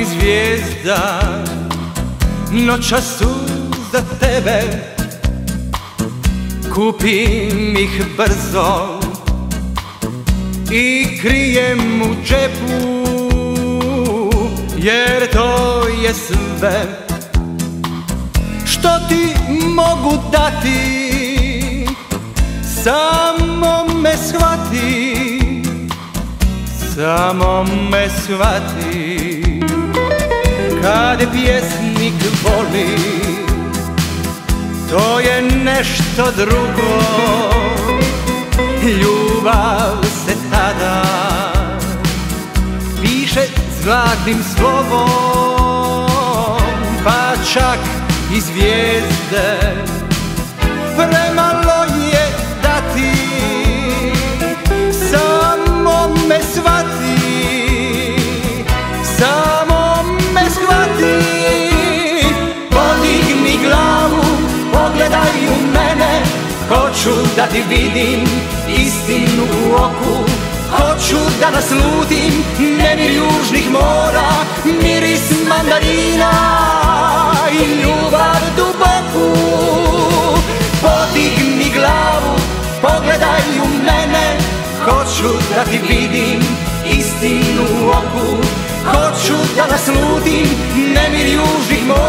milijoni zvijezda Noća su za tebe. Kupim ih brzo I krijem u džepu Jer to je sve. Što ti mogu dati? Samo me shvati Samo me shvati Kad pjesnik voli To je nešto drugo. Ljubav se tada Piše zlatnim slovom Pa čak i zvijezde da ti vidim istinu u oku. Hoću da naslutim nemir južnih mora Miris mandarina i ljubav duboku. Podigni glavu, pogledaj u mene. Hoću da ti vidim istinu u oku. Hoću da naslutim nemir južnih mora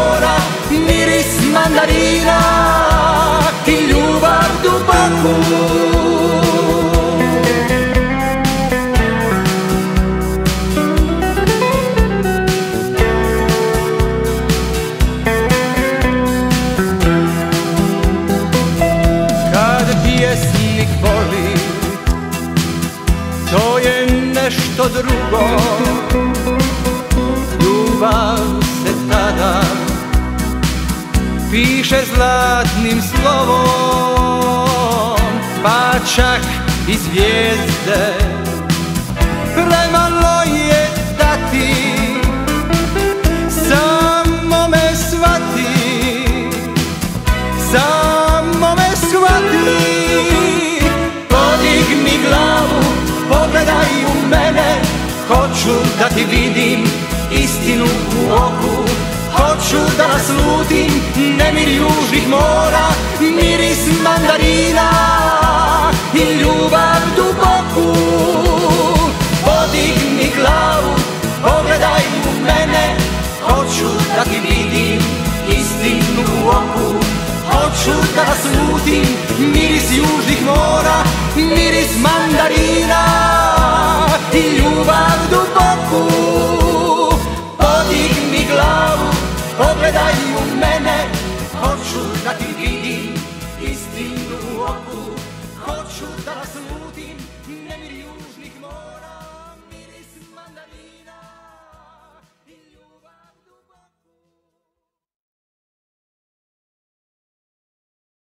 nešto drugo. Ljubav se tada Piše zlatnim slovom Pa čak i zvijezde da ti vidim istinu u oku. Hoću da naslutim nemir južnih mora Miris mandarina i ljubav duboku. Podigni glavu, pogledaj u mene. Hoću da ti vidim istinu u oku. Hoću da naslutim miris južnih mora Miris duboku Podigni glavu, pogledaj u mene